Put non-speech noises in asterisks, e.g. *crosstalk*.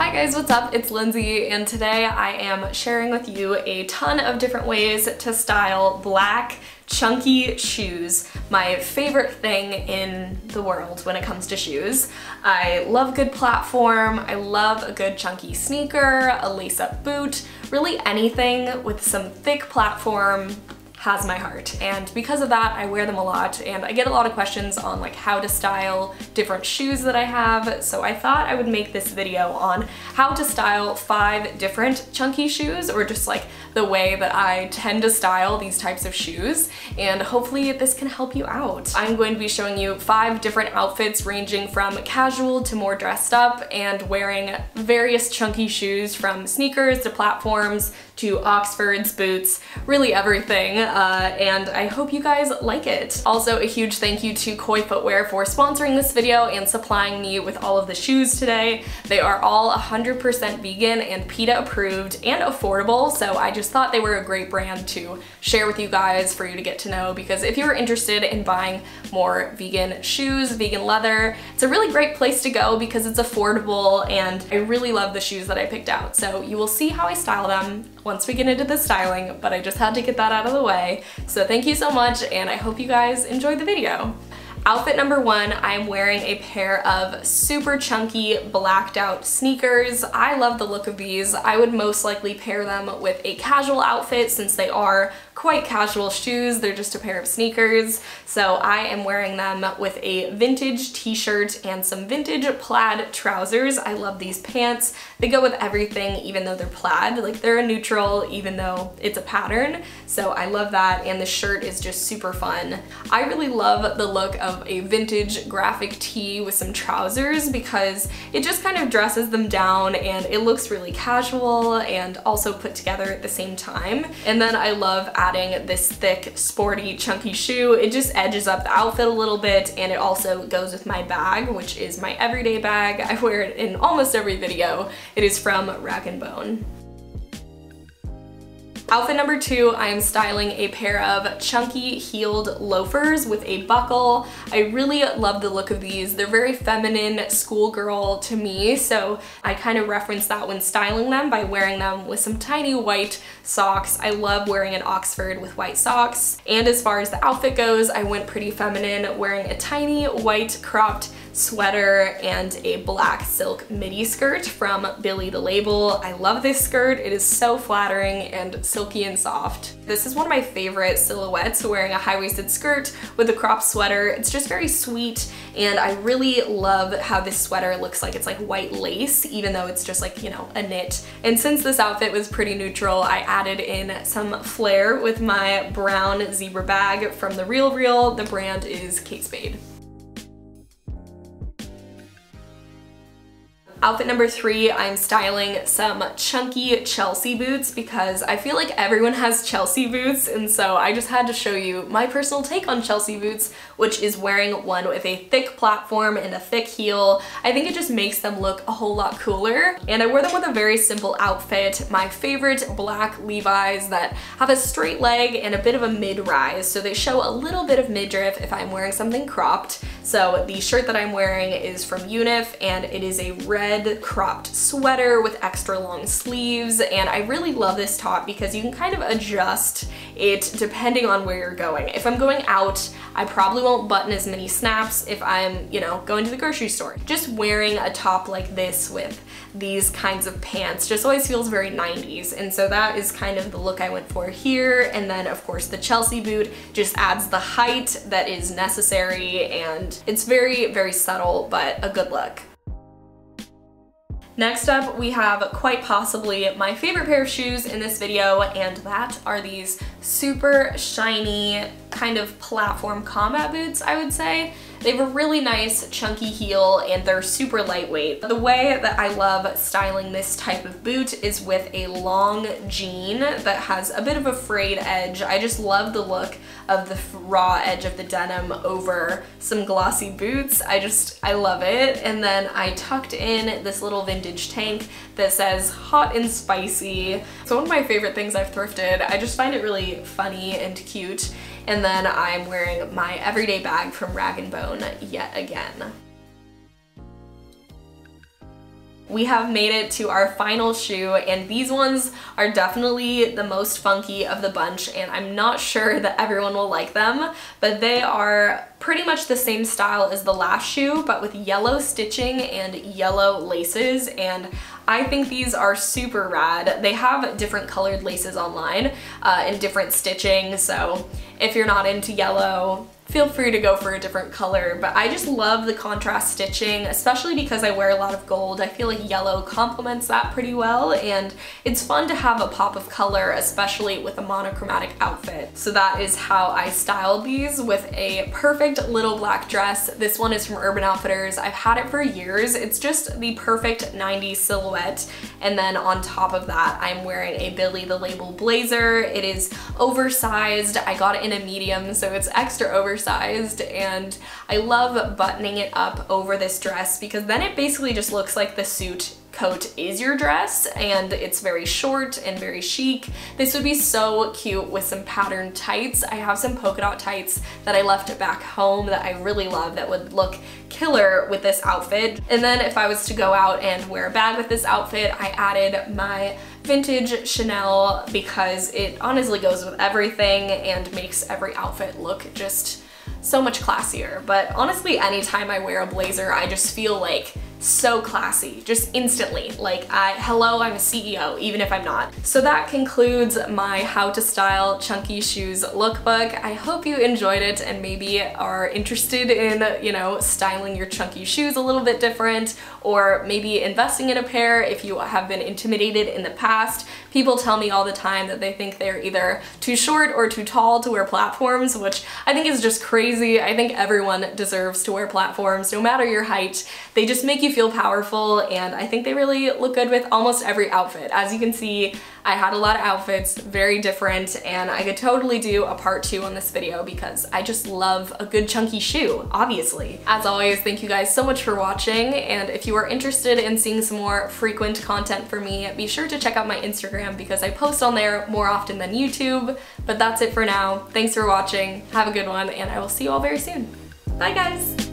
Hi guys, what's up? It's Lindsey and today I am sharing with you a ton of different ways to style black chunky shoes, my favorite thing in the world when it comes to shoes. I love good platform, I love a good chunky sneaker, a lace-up boot, really anything with some thick platform has my heart. And because of that, I wear them a lot and I get a lot of questions on like how to style different shoes that I have. So I thought I would make this video on how to style five different chunky shoes or just like the way that I tend to style these types of shoes. And hopefully this can help you out. I'm going to be showing you five different outfits ranging from casual to more dressed up and wearing various chunky shoes from sneakers to platforms to Oxfords, boots, really everything, uh, and I hope you guys like it. Also, a huge thank you to Koi Footwear for sponsoring this video and supplying me with all of the shoes today. They are all 100% vegan and PETA approved and affordable, so I just thought they were a great brand to share with you guys for you to get to know because if you're interested in buying more vegan shoes, vegan leather, it's a really great place to go because it's affordable and I really love the shoes that I picked out. So you will see how I style them once we get into the styling, but I just had to get that out of the way. So thank you so much and I hope you guys enjoyed the video. Outfit number one, I'm wearing a pair of super chunky blacked out sneakers. I love the look of these. I would most likely pair them with a casual outfit since they are quite casual shoes. They're just a pair of sneakers. So I am wearing them with a vintage t-shirt and some vintage plaid trousers. I love these pants. They go with everything even though they're plaid. Like they're a neutral even though it's a pattern. So I love that and the shirt is just super fun. I really love the look of a vintage graphic tee with some trousers because it just kind of dresses them down and it looks really casual and also put together at the same time. And then I love adding adding this thick, sporty, chunky shoe. It just edges up the outfit a little bit and it also goes with my bag, which is my everyday bag. *laughs* I wear it in almost every video. It is from Rag & Bone. Outfit number two, I am styling a pair of chunky heeled loafers with a buckle. I really love the look of these. They're very feminine schoolgirl to me, so I kind of reference that when styling them by wearing them with some tiny white socks. I love wearing an Oxford with white socks. And as far as the outfit goes, I went pretty feminine, wearing a tiny white cropped sweater and a black silk midi skirt from Billie the Label. I love this skirt. It is so flattering and silky and soft. This is one of my favorite silhouettes, wearing a high-waisted skirt with a cropped sweater. It's just very sweet and I really love how this sweater looks like it's like white lace even though it's just like, you know, a knit. And since this outfit was pretty neutral, I added in some flair with my brown zebra bag from The Real Real. The brand is Kate Spade. Outfit number three, I'm styling some chunky Chelsea boots because I feel like everyone has Chelsea boots and so I just had to show you my personal take on Chelsea boots, which is wearing one with a thick platform and a thick heel. I think it just makes them look a whole lot cooler. And I wear them with a very simple outfit, my favorite black Levi's that have a straight leg and a bit of a mid-rise, so they show a little bit of midriff if I'm wearing something cropped. So the shirt that I'm wearing is from Unif and it is a red red cropped sweater with extra long sleeves and I really love this top because you can kind of adjust it depending on where you're going. If I'm going out, I probably won't button as many snaps if I'm, you know, going to the grocery store. Just wearing a top like this with these kinds of pants just always feels very 90s and so that is kind of the look I went for here and then of course the Chelsea boot just adds the height that is necessary and it's very very subtle but a good look. Next up, we have quite possibly my favorite pair of shoes in this video, and that are these super shiny kind of platform combat boots, I would say. They have a really nice chunky heel and they're super lightweight. The way that I love styling this type of boot is with a long jean that has a bit of a frayed edge. I just love the look of the raw edge of the denim over some glossy boots. I just, I love it. And then I tucked in this little vintage tank that says hot and spicy. It's one of my favorite things I've thrifted. I just find it really funny and cute. And then I'm wearing my everyday bag from Rag & Bone yet again. we have made it to our final shoe and these ones are definitely the most funky of the bunch and I'm not sure that everyone will like them, but they are pretty much the same style as the last shoe, but with yellow stitching and yellow laces and I think these are super rad. They have different colored laces online uh, and different stitching, so if you're not into yellow, feel free to go for a different color, but I just love the contrast stitching, especially because I wear a lot of gold. I feel like yellow complements that pretty well, and it's fun to have a pop of color, especially with a monochromatic outfit. So that is how I styled these with a perfect little black dress. This one is from Urban Outfitters. I've had it for years. It's just the perfect 90s silhouette, and then on top of that, I'm wearing a Billie the Label blazer. It is oversized. I got it in a medium, so it's extra oversized oversized and I love buttoning it up over this dress because then it basically just looks like the suit coat is your dress and it's very short and very chic. This would be so cute with some patterned tights. I have some polka dot tights that I left back home that I really love that would look killer with this outfit. And then if I was to go out and wear a bag with this outfit, I added my vintage Chanel because it honestly goes with everything and makes every outfit look just so much classier. But honestly, anytime I wear a blazer, I just feel like so classy, just instantly. Like, I, hello, I'm a CEO, even if I'm not. So that concludes my how to style chunky shoes lookbook. I hope you enjoyed it and maybe are interested in, you know, styling your chunky shoes a little bit different or maybe investing in a pair if you have been intimidated in the past. People tell me all the time that they think they're either too short or too tall to wear platforms, which I think is just crazy. I think everyone deserves to wear platforms, no matter your height. They just make you feel powerful and I think they really look good with almost every outfit. As you can see, I had a lot of outfits, very different, and I could totally do a part two on this video because I just love a good chunky shoe, obviously. As always, thank you guys so much for watching, and if you are interested in seeing some more frequent content for me, be sure to check out my Instagram because I post on there more often than YouTube. But that's it for now. Thanks for watching, have a good one, and I will see you all very soon. Bye guys!